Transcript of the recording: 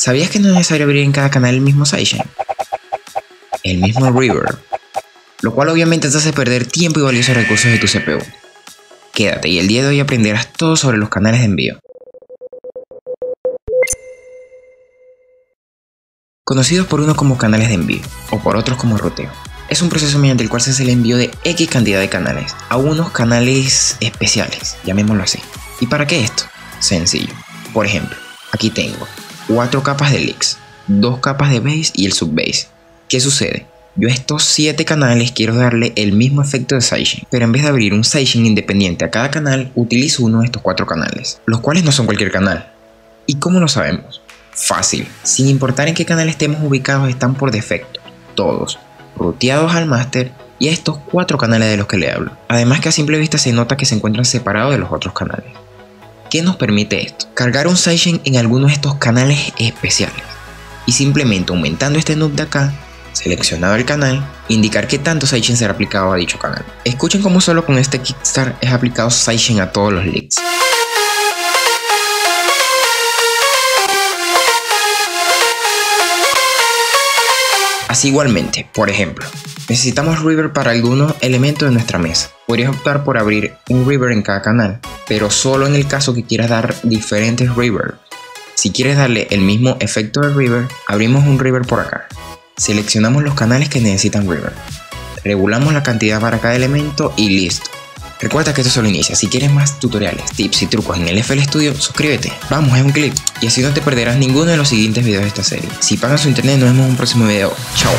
¿Sabías que no es necesario abrir en cada canal el mismo sidechain? El mismo River, lo cual obviamente te hace perder tiempo y valiosos recursos de tu CPU. Quédate y el día de hoy aprenderás todo sobre los canales de envío. Conocidos por unos como canales de envío o por otros como ruteo. Es un proceso mediante el cual se hace el envío de X cantidad de canales a unos canales especiales, llamémoslo así. ¿Y para qué esto? Sencillo. Por ejemplo, aquí tengo cuatro capas de leaks, dos capas de base y el subbase. ¿Qué sucede? Yo a estos 7 canales quiero darle el mismo efecto de sidechain, pero en vez de abrir un sidechain independiente a cada canal, utilizo uno de estos cuatro canales, los cuales no son cualquier canal. ¿Y cómo lo sabemos? Fácil, sin importar en qué canal estemos ubicados están por defecto, todos, ruteados al máster y a estos cuatro canales de los que le hablo. Además que a simple vista se nota que se encuentran separados de los otros canales. ¿Qué nos permite esto? Cargar un sidechain en alguno de estos canales especiales y simplemente aumentando este node de acá seleccionado el canal, indicar qué tanto sidechain será aplicado a dicho canal. Escuchen cómo solo con este Kickstart es aplicado sidechain a todos los leaks. Así igualmente, por ejemplo, necesitamos River para algunos elementos de nuestra mesa. Podrías optar por abrir un River en cada canal, pero solo en el caso que quieras dar diferentes River. Si quieres darle el mismo efecto de River, abrimos un River por acá. Seleccionamos los canales que necesitan River. Regulamos la cantidad para cada elemento y listo. Recuerda que esto solo inicia. Si quieres más tutoriales, tips y trucos en el FL Studio, suscríbete. Vamos, es un clip. Y así no te perderás ninguno de los siguientes videos de esta serie. Si pagas su internet, nos vemos en un próximo video. Chao.